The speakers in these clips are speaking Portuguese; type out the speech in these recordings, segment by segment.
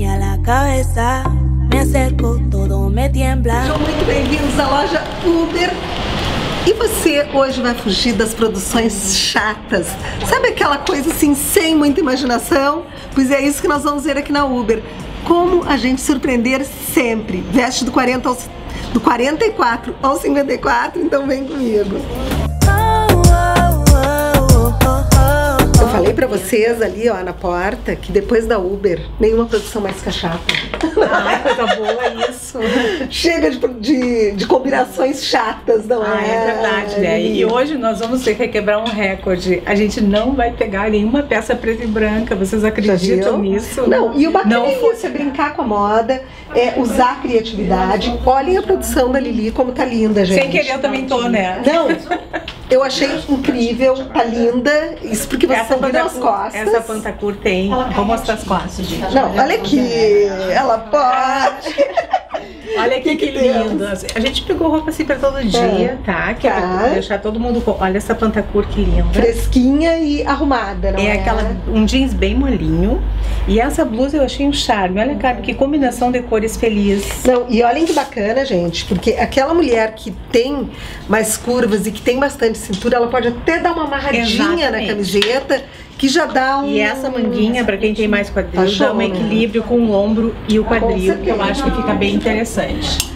me daña la cabeza. Me acerco, todo me tiembla. Sejam muito bem-vindos à loja Uber. E você hoje vai fugir das produções chatas? Sabe aquela coisa assim, sem muita imaginação? Pois é isso que nós vamos ver aqui na Uber. Como a gente surpreender sempre. Veste do 40 ao, do 44 ao 54, então vem comigo. Falei pra vocês ali, ó, na porta, que depois da Uber, nenhuma produção mais fica chata. Ai, coisa boa isso. Chega de, de, de combinações chatas, não Ah, é? é verdade, né? E hoje nós vamos ter que quebrar um recorde. A gente não vai pegar nenhuma peça preta e branca. Vocês acreditam nisso? Não, e o bacana Não é isso, é brincar com a moda, é usar a criatividade. Olhem a produção da Lili como tá linda, gente. Sem querer eu também tô, né? Não, eu achei incrível, tá linda. Isso porque vocês Essa estão vendo as costas. essa pantacur tem. Vou mostrar as costas, gente. Não, olha aqui, ela pode. Olha aqui que, que temos? lindo. A gente pegou roupa assim pra todo dia, tá? Que é Tá. pra deixar todo mundo com. Olha essa pantacur que linda. Fresquinha e arrumada, não é? É aquela, um jeans bem molinho. E essa blusa eu achei um charme. Olha, cara, que combinação de cores feliz. Não, e olhem que bacana, gente, porque aquela mulher que tem mais curvas e que tem bastante cintura, ela pode até dar uma amarradinha na Exatamente. camiseta, que já dá um. E essa manguinha, pra quem tem mais quadril, Tá dá um né? equilíbrio com o ombro e o Com quadril, que eu acho que fica bem interessante.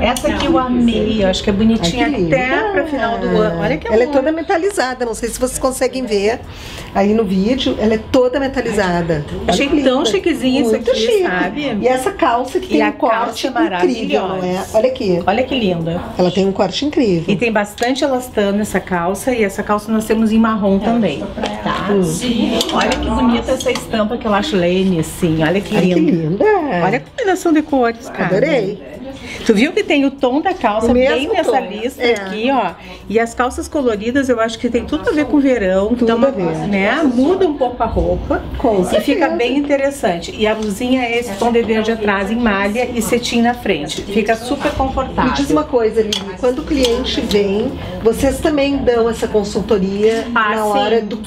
Essa aqui eu amei, eu acho que é bonitinha que linda. até pra final do ano. Olha que Ela é amor. toda metalizada, não sei se vocês conseguem ver aí no vídeo, ela é toda metalizada. Achei Olha que tão linda. chiquezinho isso Muito aqui, chique. sabe? E essa calça que E tem a um corte calça incrível, não é? Olha aqui, Olha que linda. ela tem um corte incrível. E tem bastante elastano essa calça e essa calça nós temos em marrom também, tá? Olha que bonita essa estampa que eu acho Lene, assim. Olha que Ai, que linda. linda. Olha a combinação de cores, cara. Adorei. Tu viu que tem o tom da calça O bem mesmo nessa tom, lista é. aqui, ó. E as calças coloridas eu acho que tem tudo a ver com verão. Tudo dá uma- a ver. Né? Muda um pouco a roupa. Com e fica certeza. bem interessante. E a blusinha é esse tom de verde atrás em malha e cetim na frente. Fica super confortável. Me diz uma coisa, Lili, quando o cliente vem, vocês também dão essa consultoria Ah, na sim. hora do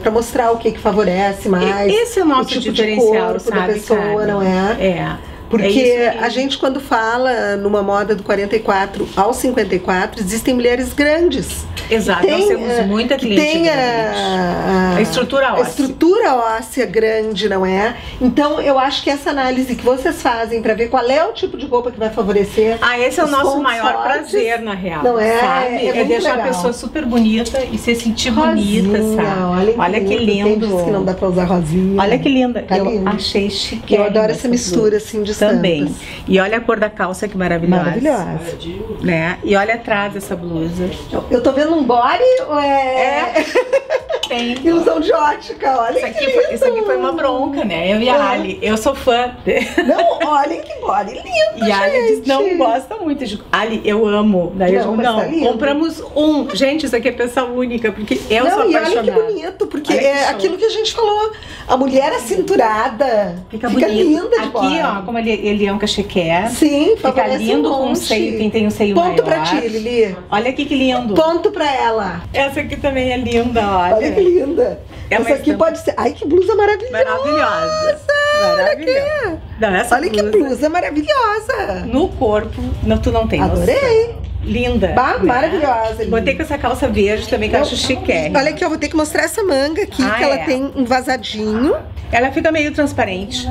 para mostrar o que que favorece mais. Esse é o nosso tipo de diferencial, corpo sabe, da pessoa, Carmen? não é? É. Porque É que- a gente quando fala numa moda do 44 ao 54, existem mulheres grandes. Exato, nós temos eh, muita que cliente tem a, A estrutura a óssea. estrutura óssea grande, não é? Então eu acho que essa análise que vocês fazem para ver qual é o tipo de roupa que vai favorecer Ah, esse é o os nosso maior fortes. prazer, na real. Não é? Sabe? É É, muito deixar legal. a pessoa super bonita e se sentir bonita, Rosinha, sabe? Olha, que Quem lindo. diz que não dá pra usar rosinha. Olha que linda. Tá eu lindo. achei chique. Eu adoro essa mistura assim de Também. E olha a cor da calça que maravilhosa. Maravilhosa. Né? E olha atrás dessa blusa. Eu tô vendo um body ou é, Tem. ilusão de ótica? Olha Isso aqui, que foi, isso aqui foi uma bronca, né? Eu e É. a Ali. Eu sou fã. Não, olhem que body lindo, E a Ali diz, não gosta muito de. Ali, eu amo. Daí eu Não, digo, mas não, tá compramos um. Gente, isso aqui é peça única, porque eu não, sou e olha apaixonada. que bonito, porque Olha que é show. aquilo que a gente falou. A mulher acinturada Fica, fica linda de Aqui, body. ó, como ele, ele é um cachequer. Sim, Fica lindo um com o monte. seio, quem tem o seio Ponto maior. pra ti, Lili. Olha aqui que lindo. Ponto pra ela. Essa aqui também é linda, olha. Olha linda. É Essa aqui estampa. pode ser. Ai, que blusa maravilhosa. Maravilhosa. Maravilhosa. Não, essa Olha que blusa, blusa maravilhosa. No corpo, não, tu não tem noção. Adorei. Linda. Bah, né? maravilhosa. Botei com essa calça verde também, que eu acho chique. Olha aqui, eu vou ter que mostrar essa manga aqui, Ah, que ela é. tem um vazadinho. Ela fica meio transparente.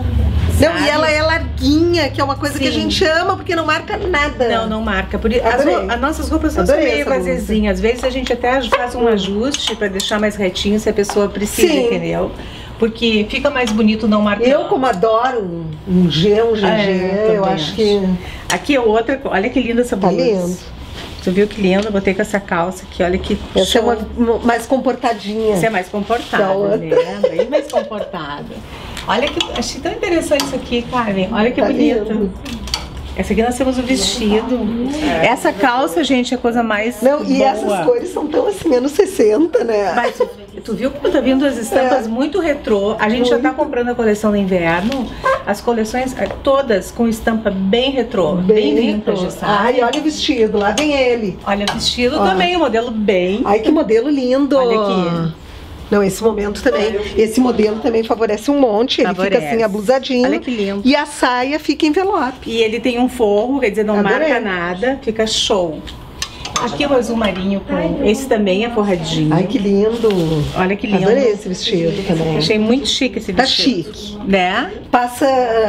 Não, e ela é larguinha, que é uma coisa que a Sim. gente ama, porque não marca nada. Não, não marca. Por as, as nossas roupas são meio vazezinhas. Às vezes a gente até faz um ajuste pra deixar mais retinho se a pessoa precisa, Sim. entendeu? Porque fica mais bonito não marcar. Eu, como adoro um, um G, um GG, É, eu eu acho acho. que Aqui é outra. Olha que linda essa tá blusa. lindo. Tu viu que linda? Botei com essa calça aqui, olha que Essa é show. uma, uma- mais comportadinha. Você é mais Da comportada, né? Bem mais comportada. Olha que. Achei tão interessante isso aqui, Karen. Olha que Tá bonito. lindo. Essa aqui nós temos o vestido. Essa calça, gente, é a coisa mais. Não, e boa. essas cores são tão assim, anos 60, né? Mas tu, viu como tá vindo as estampas É. muito retrô? A gente já tá comprando a coleção do inverno. As coleções eh, todas com estampa bem retrô, bem, limpas lindo. de saia. Ai, olha o vestido, lá vem ele. Olha o vestido também, o modelo bem. Ai, que modelo lindo. Olha aqui. Não, esse momento também, esse modelo também favorece um monte. Ele Favorece. fica assim, ablusadinho. Olha que lindo. E a saia fica envelope. E ele tem um forro, quer dizer, não Adorei. marca nada, fica show. Aqui o azul marinho com. Esse também é forradinho. Ai, que lindo. Olha que lindo. Adorei esse vestido também. Achei muito chique esse Tá vestido. chique. Né? Passa,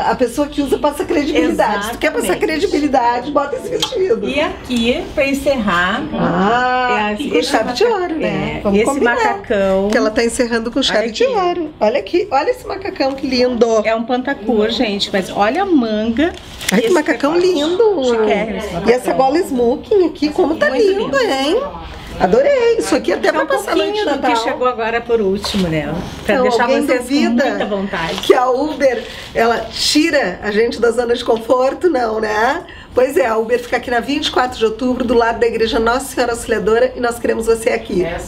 a pessoa que usa passa credibilidade. Se tu quer passar Exatamente. credibilidade, bota esse vestido. E aqui, pra encerrar, Ah, É, com chave de ouro, né? é, Vamos esse combinar. macacão. Que ela tá encerrando com chave de ouro. Olha aqui, olha esse macacão que lindo. é um pantacur, gente, mas olha a manga. Ai, que macacão lindo. Chiquérrimo. E essa gola smoking aqui, como tá lindo, lindo. hein? Adorei. Isso aqui até É pra um passar pouquinho de do que chegou agora por último, né? Pra Então, deixar alguém vocês duvida com muita vontade. que a Uber, ela tira a gente da zona de conforto? Não, né? Pois é, a Uber fica aqui na 24 de outubro, do lado da igreja Nossa Senhora Auxiliadora, e nós queremos você aqui.